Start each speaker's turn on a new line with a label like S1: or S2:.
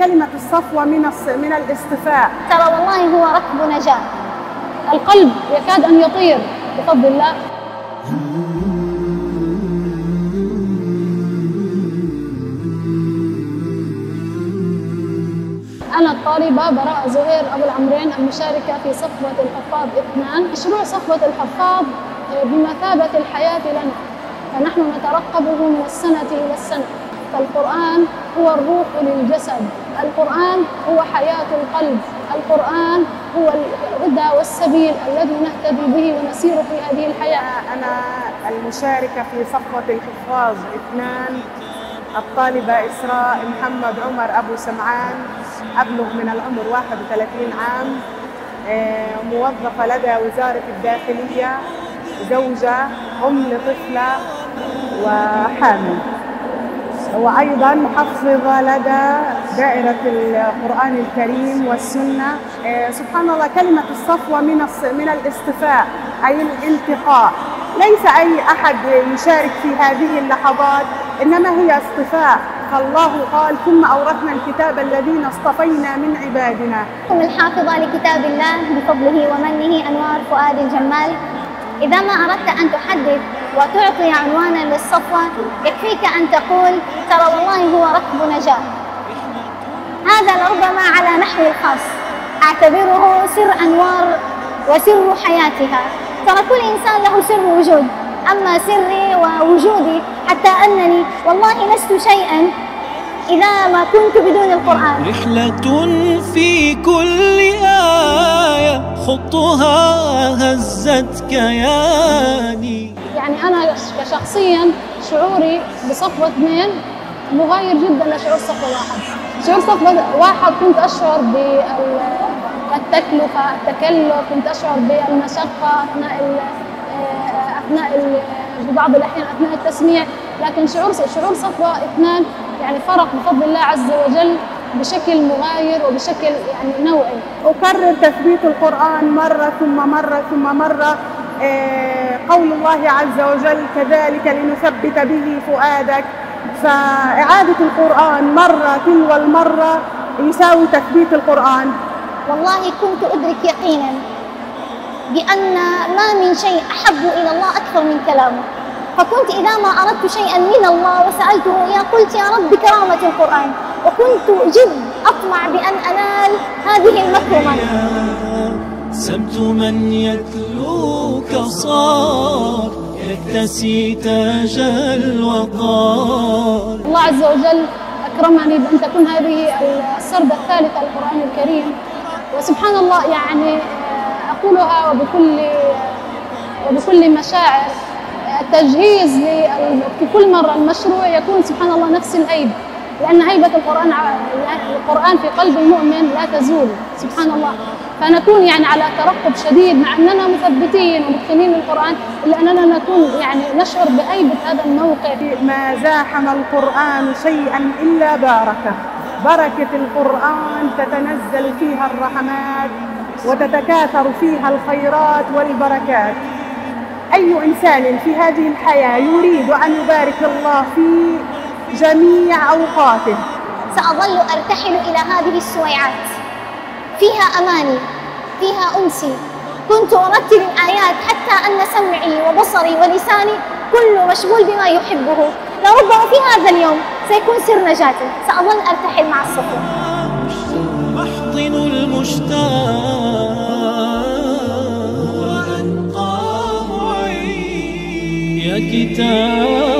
S1: كلمة الصفوة من من الاصطفاء
S2: ترى والله هو ركب نجاة.
S3: القلب يكاد أن يطير بفضل الله. أنا الطالبة براءة زهير أبو العمرين المشاركة في صفوة الحفاظ اثنان. مشروع صفوة الحفاظ بمثابة الحياة لنا. فنحن نترقبه من السنة إلى السنة فالقرآن هو الروح للجسد. القرآن هو حياة القلب. القرآن هو الهدى والسبيل الذي نهتدي به ونسير في هذه الحياة.
S1: أنا المشاركة في صفوة الحفاظ إثنان الطالبة إسراء محمد عمر أبو سمعان أبلغ من العمر 31 عام آه، موظفة لدى وزارة الداخلية زوجة أم لطفلة وحامل. وأيضا محفظة لدى دائرة القرآن الكريم والسنة. آه، سبحان الله كلمة الصفوة من من الاصطفاء أي الانتقاء ليس أي أحد يشارك في هذه اللحظات إنما هي اصطفاء فالله قال ثم أورثنا الكتاب الذين اصطفينا من عبادنا.
S2: أم الحافظة لكتاب الله بفضله ومنه أنوار فؤاد الجمال. إذا ما أردت أن تحدث وتعطي عنوانا للصفوة يكفيك أن تقول ترى والله هو ركب نجاة. هذا لربما على نحو الخاص. أعتبره سر أنوار وسر حياتها. ترى كل إنسان له سر وجود. أما سري ووجودي حتى أنني والله لست شيئا إذا ما كنت بدون القرآن.
S4: رحلة في كل آية خطها هزت كياني
S3: يعني أنا كشخصيا شعوري بصفوة اثنين مغاير جدا لشعور صفوة واحد. شعور صفوة واحد كنت أشعر بالتكلفة التكلف كنت أشعر بالمشقة أثناء ال أثناء ال ببعض الأحيان أثناء التسميع. لكن شعور شعور صفوة إثنان يعني فرق بفضل الله عز وجل بشكل مغاير وبشكل يعني نوعي.
S1: أكرر تثبيت القرآن مرة ثم مرة ثم مرة آه، قول الله عز وجل كذلك لنثبت به فؤادك. فإعادة القرآن مرة تلو المرة يساوي تثبيت القرآن.
S2: والله كنت أدرك يقينا بأن ما من شيء أحب إلى الله أكثر من كلامه. فكنت إذا ما أردت شيئا من الله وسألته إياه قلت يا رب كرامة القرآن. وكنت جد أطمع بأن أنال هذه المكرمة.
S4: سمت من يتلوك صار يكتسي تاج الوقار
S3: الله عز وجل أكرمني بأن تكون هذه السردة الثالثة للقرآن الكريم. وسبحان الله يعني أقولها وبكل وبكل مشاعر. التجهيز في كل مرة المشروع يكون سبحان الله نفس الهيبة لأن هيبة القرآن القرآن في قلب المؤمن لا تزول. سبحان الله. فنكون يعني على ترقب شديد مع أننا مثبتين ومتقنين للقرآن إلا أننا نكون يعني نشعر بهيبة هذا الموقف.
S1: ما زاحم القرآن شيئا إلا باركة. بركة القرآن تتنزل فيها الرحمات وتتكاثر فيها الخيرات والبركات. أي إنسان في هذه الحياة يريد أن يبارك الله في جميع أوقاته؟
S2: سأظل أرتحل إلى هذه السويعات. فيها أماني فيها أنسي. كنت أرتل الآيات حتى أن سمعي وبصري ولساني كله مشغول بما يحبه. لربما في هذا اليوم سيكون سر نجاتي. سأظل أرتحل مع الصفوة
S4: محضن المشتاق. وأنقى معين يا كتاب.